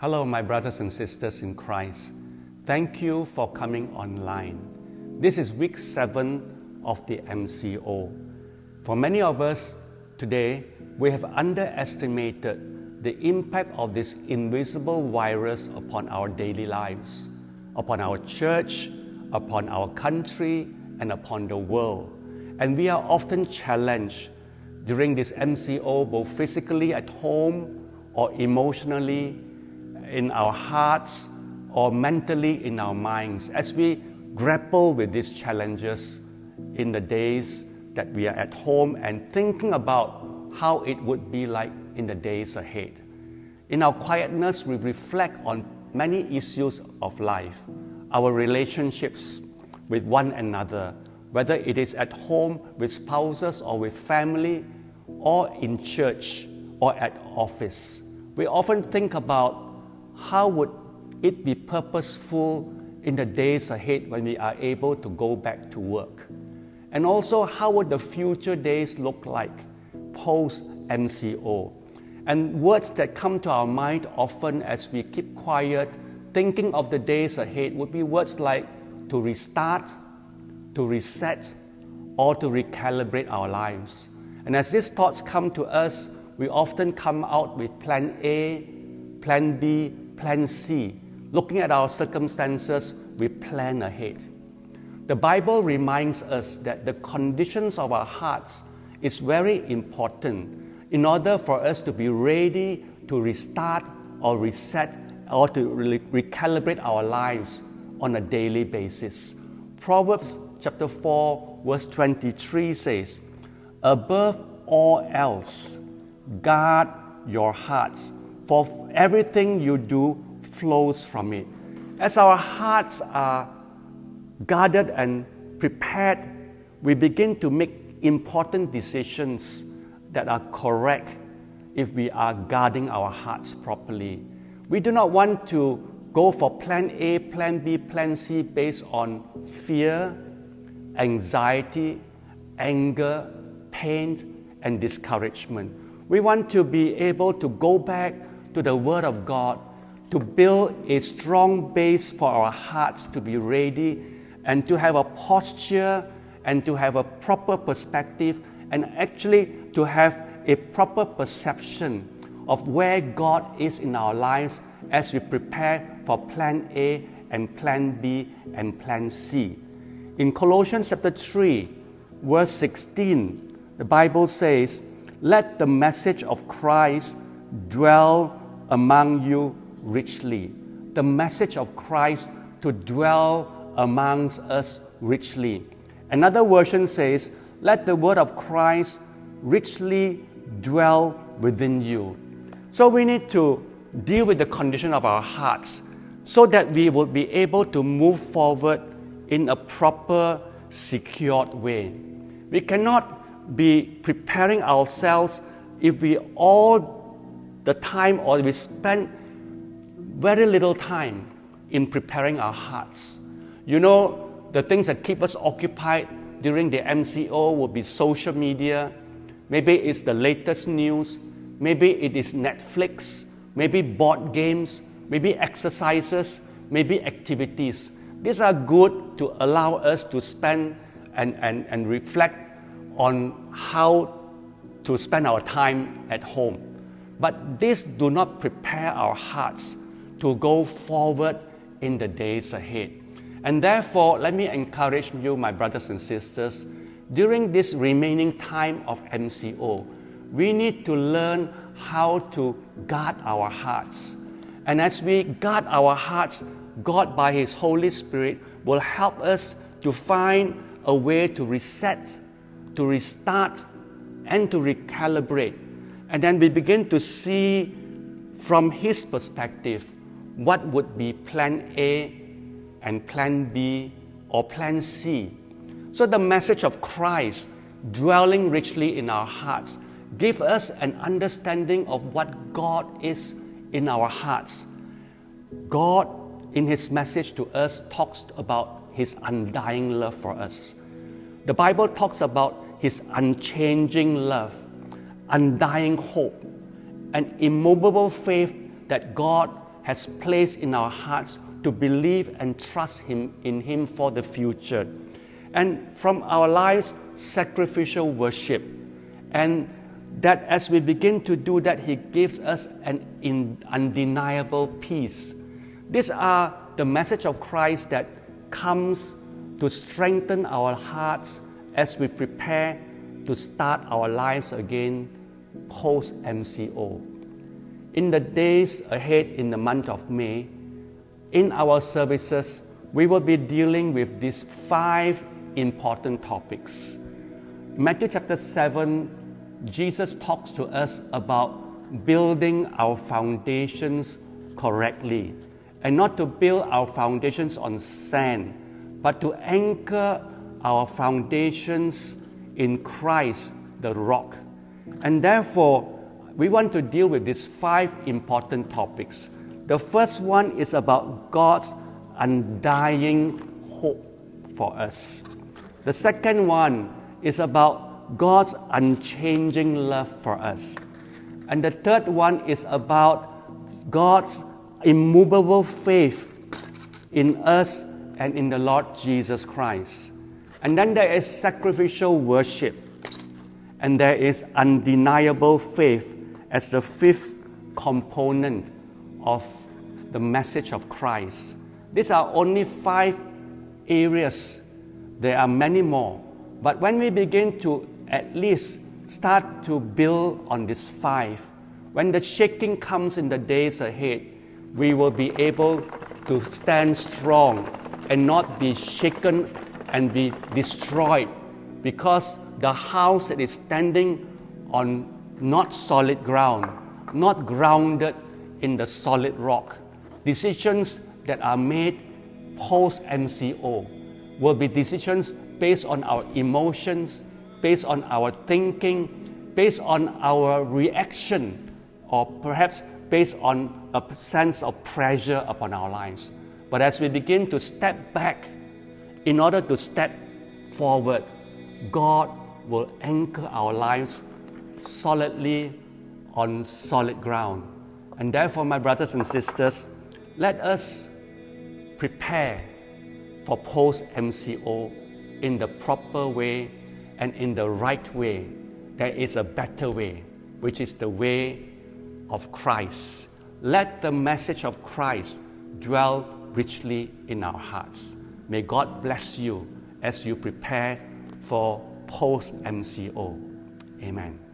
Hello, my brothers and sisters in Christ. Thank you for coming online. This is week seven of the MCO. For many of us today, we have underestimated the impact of this invisible virus upon our daily lives, upon our church, upon our country, and upon the world. And we are often challenged during this MCO, both physically at home or emotionally in our hearts or mentally in our minds as we grapple with these challenges in the days that we are at home and thinking about how it would be like in the days ahead. In our quietness, we reflect on many issues of life, our relationships with one another, whether it is at home with spouses or with family, or in church or at office. We often think about how would it be purposeful in the days ahead when we are able to go back to work? And also, how would the future days look like post MCO? And words that come to our mind often as we keep quiet, thinking of the days ahead, would be words like to restart, to reset, or to recalibrate our lives. And as these thoughts come to us, we often come out with plan A, plan B, plan C. Looking at our circumstances, we plan ahead. The Bible reminds us that the conditions of our hearts is very important in order for us to be ready to restart or reset or to recalibrate our lives on a daily basis. Proverbs chapter 4 verse 23 says, "Above all else, guard your hearts for everything you do flows from it. As our hearts are guarded and prepared, we begin to make important decisions that are correct if we are guarding our hearts properly. We do not want to go for plan A, plan B, plan C based on fear, anxiety, anger, pain, and discouragement. We want to be able to go back to the Word of God to build a strong base for our hearts to be ready and to have a posture and to have a proper perspective and actually to have a proper perception of where God is in our lives as we prepare for plan A and plan B and plan C. In Colossians chapter 3, verse 16, the Bible says, Let the message of Christ dwell among you richly. The message of Christ to dwell amongst us richly. Another version says, Let the word of Christ richly dwell within you. So we need to deal with the condition of our hearts so that we will be able to move forward in a proper, secured way. We cannot be preparing ourselves if we all the time or we spend very little time in preparing our hearts. You know, the things that keep us occupied during the MCO will be social media, maybe it's the latest news, maybe it is Netflix, maybe board games, maybe exercises, maybe activities. These are good to allow us to spend and, and, and reflect on how to spend our time at home. But these do not prepare our hearts to go forward in the days ahead. And therefore, let me encourage you, my brothers and sisters, during this remaining time of MCO, we need to learn how to guard our hearts. And as we guard our hearts, God, by His Holy Spirit, will help us to find a way to reset, to restart, and to recalibrate and then we begin to see from his perspective what would be plan A and plan B or plan C. So the message of Christ dwelling richly in our hearts give us an understanding of what God is in our hearts. God in his message to us talks about his undying love for us. The Bible talks about his unchanging love undying hope, an immovable faith that God has placed in our hearts to believe and trust Him in Him for the future. And from our lives, sacrificial worship. And that as we begin to do that, He gives us an undeniable peace. These are the message of Christ that comes to strengthen our hearts as we prepare to start our lives again post MCO. In the days ahead in the month of May, in our services, we will be dealing with these five important topics. Matthew chapter 7, Jesus talks to us about building our foundations correctly and not to build our foundations on sand, but to anchor our foundations in Christ, the rock. And therefore, we want to deal with these five important topics. The first one is about God's undying hope for us. The second one is about God's unchanging love for us. And the third one is about God's immovable faith in us and in the Lord Jesus Christ. And then there is sacrificial worship. And there is undeniable faith as the fifth component of the message of Christ. These are only five areas. There are many more. But when we begin to at least start to build on these five, when the shaking comes in the days ahead, we will be able to stand strong and not be shaken and be destroyed because the house that is standing on not solid ground, not grounded in the solid rock. Decisions that are made post MCO will be decisions based on our emotions, based on our thinking, based on our reaction, or perhaps based on a sense of pressure upon our lives. But as we begin to step back, in order to step forward, God will anchor our lives solidly on solid ground. And therefore, my brothers and sisters, let us prepare for post MCO in the proper way and in the right way. There is a better way, which is the way of Christ. Let the message of Christ dwell richly in our hearts. May God bless you as you prepare for post MCO. Amen.